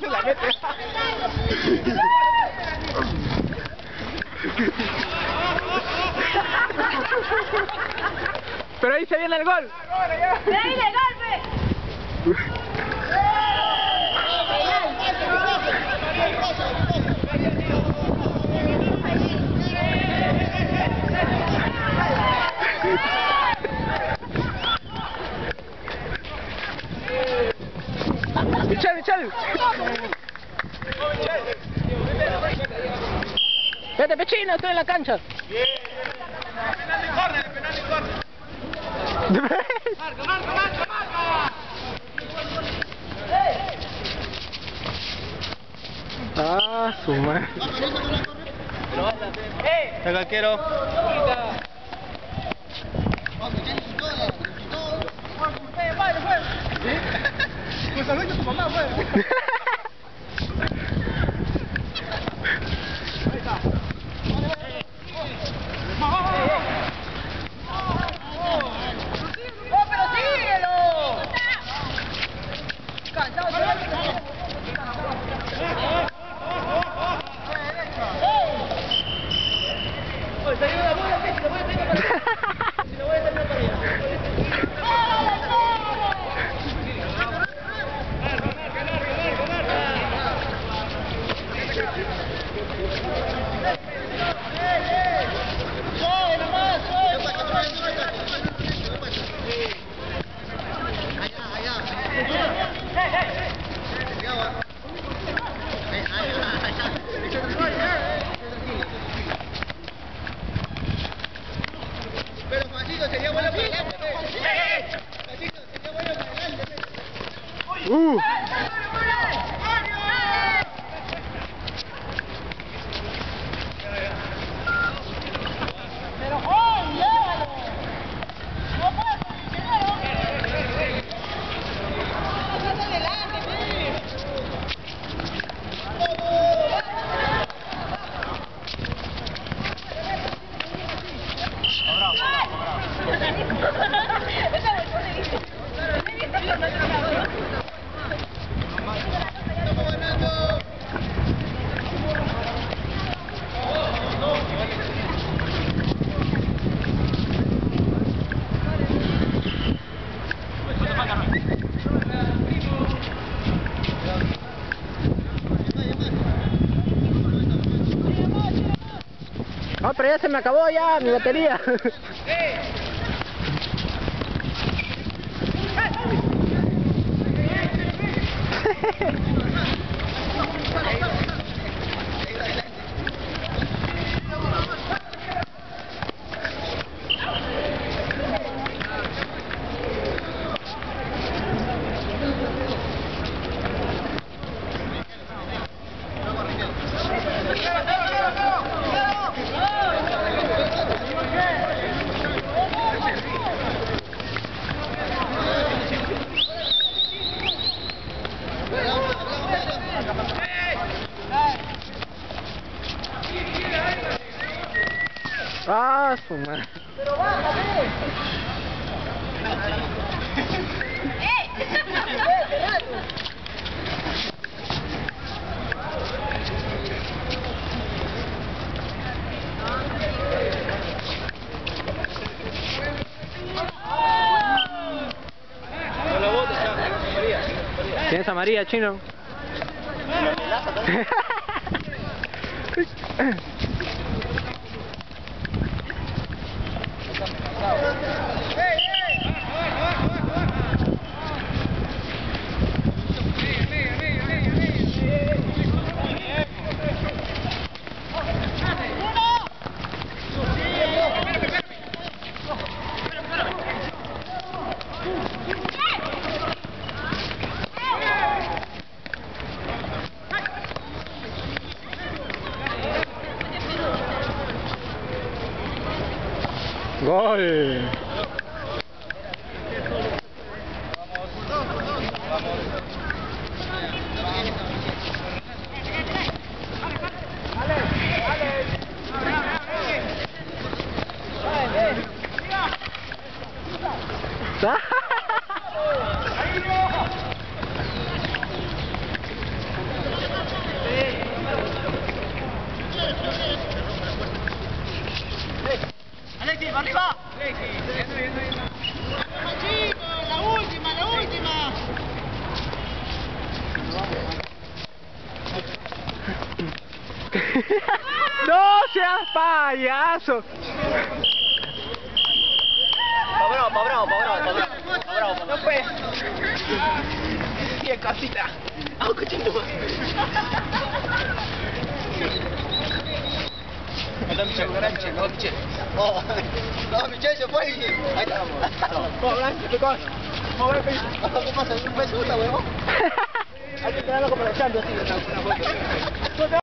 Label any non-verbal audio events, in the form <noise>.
se la mete. Pero ahí se viene el gol. ¡De ahí de golpe! Michel. Vete, pechino, estoy en la cancha. Penal córner, penal de córner. Marca, marca, marca, marca. ah, su madre. El arquero. 可能就怎么卖会。<laughs> Ooh. Pero ya se me acabó ya mi batería. <laughs> <laughs> Ah, su madre. Con la bota ya, María. <laughs> <laughs> ¿Tienes a Vale. Thank you. Lacey, para arriba. Chico, la última, la última. ¡No seas payaso! Pa' bravo, pa' bravo, pa' bravo, pa' bravo. Pa' bravo, pa' bravo. No fue. Bien, casita. Ah, cochino. Michelle, <laughs> no, Michelle. Oh, no, Michelle se fue y... Ahí estamos. Coges. Oh, ven, ven. ¿Qué pasa? ¿Un beso, huevón? <laughs> Hay que tenerlo como foto.